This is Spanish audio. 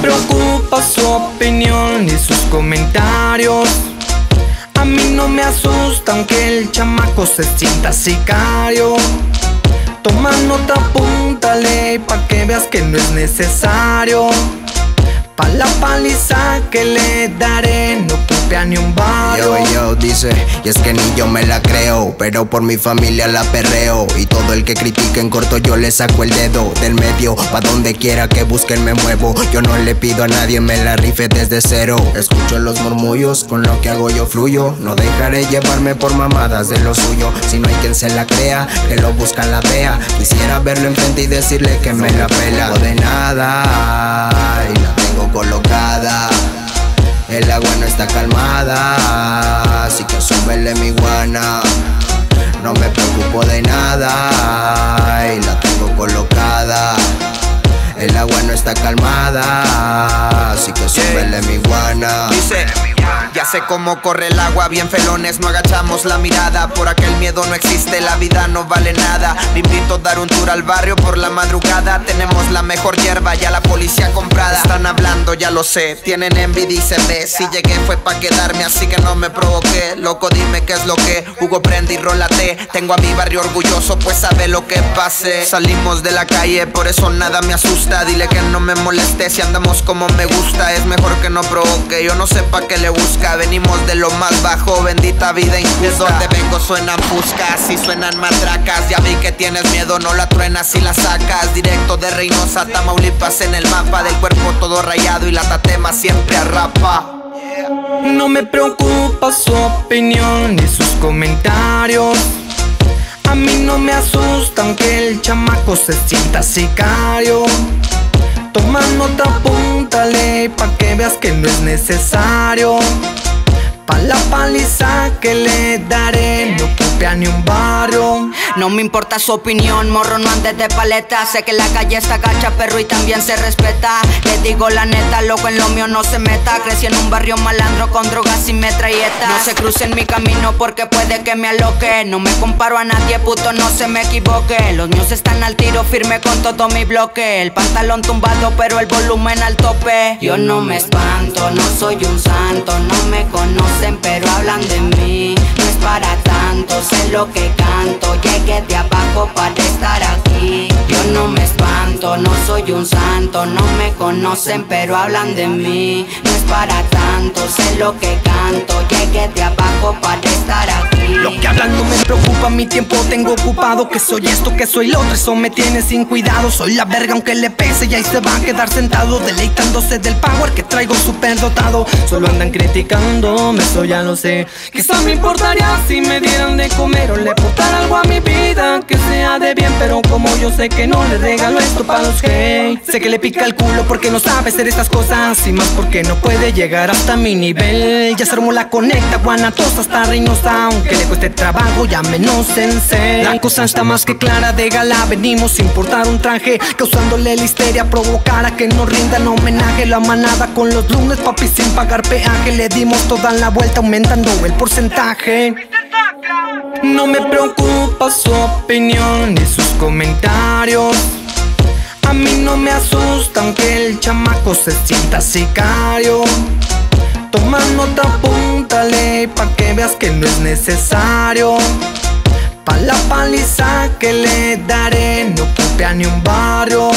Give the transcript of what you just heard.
preocupa su opinión ni sus comentarios. A mí no me asusta aunque el chamaco se sienta sicario. Toma nota, apúntale pa' que veas que no es necesario. Pa' la paliza que le daré, no copia ni un. Yo, yo, dice, y es que ni yo me la creo, pero por mi familia la perreo. Y todo el que critique en corto yo le saco el dedo del medio, pa' donde quiera que busquen me muevo. Yo no le pido a nadie, me la rife desde cero. Escucho los murmullos, con lo que hago yo fluyo. No dejaré llevarme por mamadas de lo suyo. Si no hay quien se la crea, que lo busca la vea. Quisiera verlo enfrente y decirle que me la pela. No de nada, y la tengo colocada. El agua no está calmada, así que súbele mi guana. No me preocupo de nada, y la tengo colocada. El agua no está calmada, así que súbele mi guana. Dice, ya sé cómo corre el agua, bien felones, no agachamos la mirada. Por aquel miedo no existe, la vida no vale nada. Me invito a dar un tour al barrio por la madrugada. Tenemos la mejor hierba, ya la policía comprada. Están hablando, ya lo sé, tienen envidia y se ve. Si llegué fue pa' quedarme, así que no me provoqué. Loco, dime qué es lo que Hugo prende y rólate. Tengo a mi barrio orgulloso, pues sabe lo que pase. Salimos de la calle, por eso nada me asusta. Dile que no me moleste si andamos como me gusta. Es mejor que no provoque, yo no sé pa' qué le busca. Venimos de lo más bajo, bendita vida injusta. Donde vengo suenan fuscas y suenan matracas. Ya vi que tienes miedo, no la truenas y la sacas. Directo de Reynosa, Tamaulipas en el mapa. Del cuerpo todo rayado y la tatema siempre arrapa. No me preocupa su opinión ni sus comentarios. A mí no me asusta aunque el chamaco se sienta sicario. Toma nota, apúntale pa' que veas que no es necesario. Que le daré, no copia ni un barrio. No me importa su opinión, morro, no andes de paleta. Sé que la calle está gacha, perro, y también se respeta. Le digo la neta, loco, en lo mío no se meta. Crecí en un barrio malandro con drogas y metralletas. No se cruce en mi camino porque puede que me aloque. No me comparo a nadie, puto, no se me equivoque. Los míos están al tiro, firme con todo mi bloque. El pantalón tumbado, pero el volumen al tope. Yo no me espanto, no soy un santo. No me conocen, pero hablan de mí. No es para tanto, sé lo que canto. Llegué de abajo para estar aquí. Yo no me espanto, no soy un santo. No me conocen, pero hablan de mí. No es para tanto, sé lo que canto. Llegué de abajo para estar aquí. Lo que hablan no me preocupa, mi tiempo tengo ocupado. Que soy esto, que soy lo otro, eso me tiene sin cuidado. Soy la verga aunque le pese y ahí se va a quedar sentado. Deleitándose del power que traigo super dotado. Solo andan criticándome, eso ya lo sé. Quizá me importaría si me dieran de comer o le aportar algo a mi vida. Que sea de bien, pero como yo sé que no le regalo esto para los hate. Sé que le pica el culo porque no sabe hacer estas cosas. Y más porque no puede llegar hasta mi nivel. Ya se armó la conecta, guanatosa hasta Reynosa. Aunque le cueste trabajo, ya menos sensei. La cosa está más que clara, de gala venimos a importar un traje. Causándole la histeria, provocar a que nos rindan homenaje. La manada con los lunes, papi, sin pagar peaje. Le dimos toda la vuelta, aumentando el porcentaje. No me preocupa su opinión ni sus comentarios. A mí no me asusta aunque el chamaco se sienta sicario. Toma nota, apúntale pa' que veas que no es necesario. Pa' la paliza que le daré, no copia ni un barrio.